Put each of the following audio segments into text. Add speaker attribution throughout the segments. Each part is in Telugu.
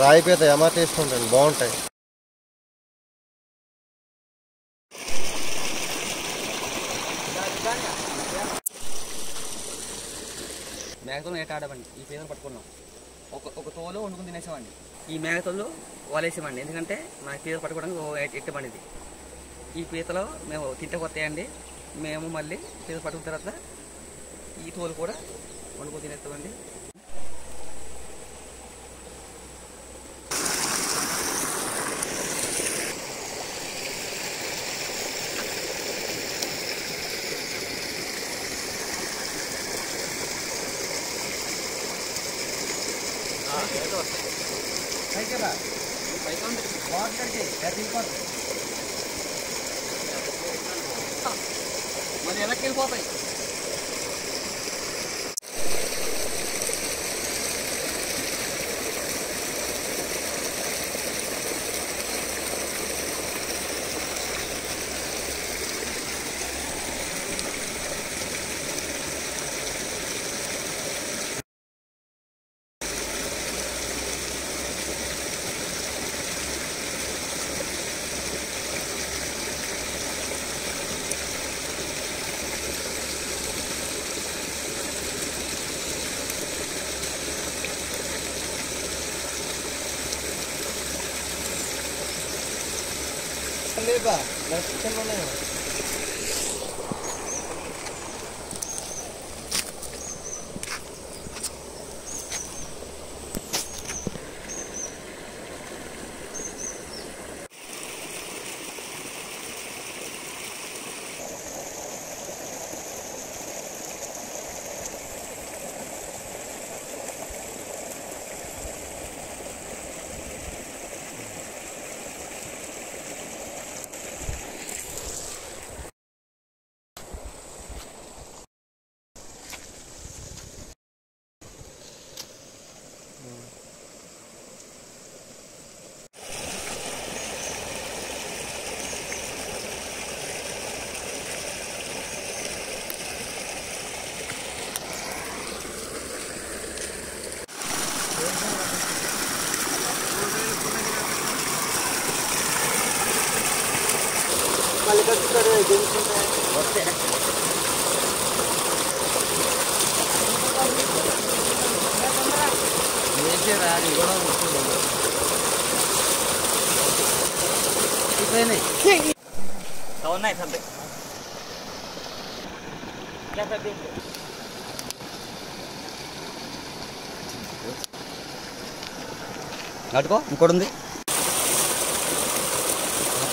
Speaker 1: రాయిపేత ఎమా తీసుకుంటాను బాగుంటాయి.
Speaker 2: మేకతో ఏట ఆడమండి ఈ పీతలు పట్టుకున్నాం. ఒక ఒక తోలు వండుకుని తినేసామండి ఈ మేకతోలు వాలేసామండి ఎందుకంటే మా పీతలు పట్టుకోవడానికి ఓ ఎట్- ఎట్టమండి ఇది. ఈ పీతలో మేము తింటే కొత్తాయండి. మేము మళ్ళీ పీతలు పట్టుకున్న తర్వాత ఈ తోలు కూడా వండుకొని తినేస్తామండి. ¿Qué es el cuadro? ¿Cómo?
Speaker 1: लेबा मैं किचन में नहीं हूँ।
Speaker 3: మరి వెనక్కి వెళ్ళిపోతాయి
Speaker 2: ఉన్నాయి సబ్బే అటుకో ఇంకోటి ఉంది.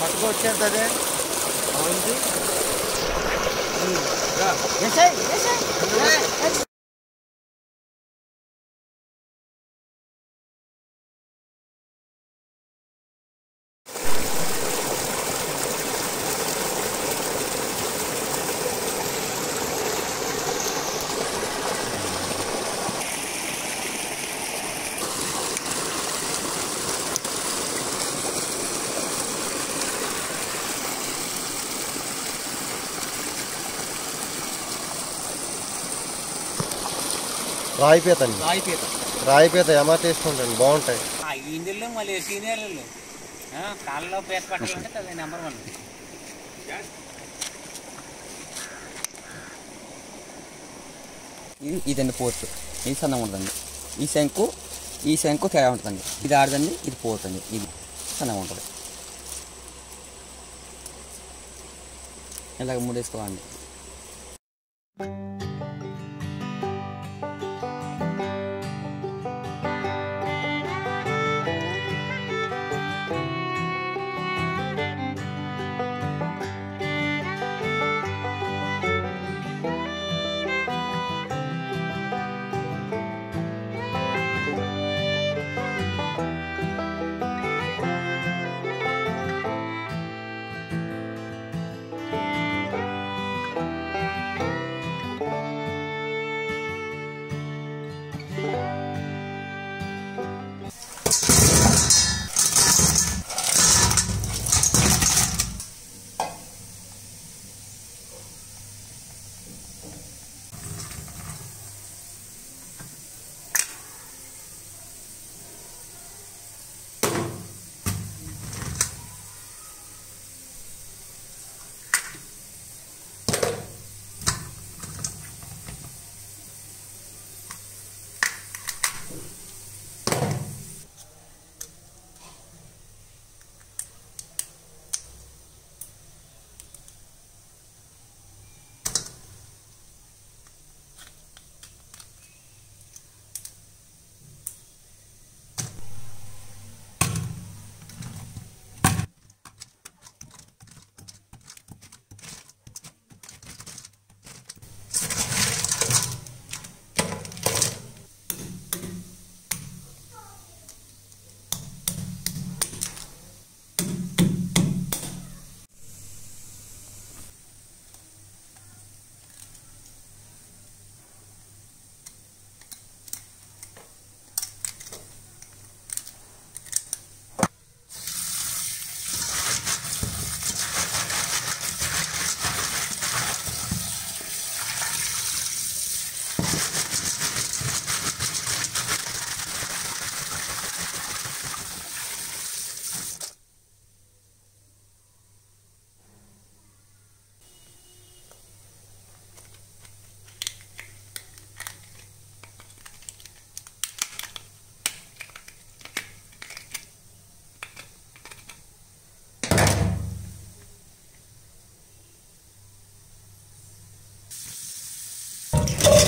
Speaker 3: పట్టుకు వచ్చేది అదే. Rồi, đi. Ừ, rồi.
Speaker 2: Yes, sir. Yes, sir. Yes, sir.
Speaker 1: రాయిపీత అండి.
Speaker 2: రాయి పీత
Speaker 1: రాయిపీత యమ టేస్ట్ ఉంటుంది బాగుంటాయి.
Speaker 4: ఈ ఇందులో మళ్ళీ సీనియర్లు కాళ్ళలో పేట పట్టాలంటే అది నెంబర్ వన్
Speaker 2: ఇది ఇదండి పోర్ట్ ఇది సన్నం ఉంటుందండి. ఈ శంకు ఈ శంకు తేడా ఉంటుందండి. ఇది ఆడదండి ఇది పోర్ట్ అండి ఇది సన్నంగా ఉంటుంది. ఇలాగ మూడేసుకోవాలండి. Oh.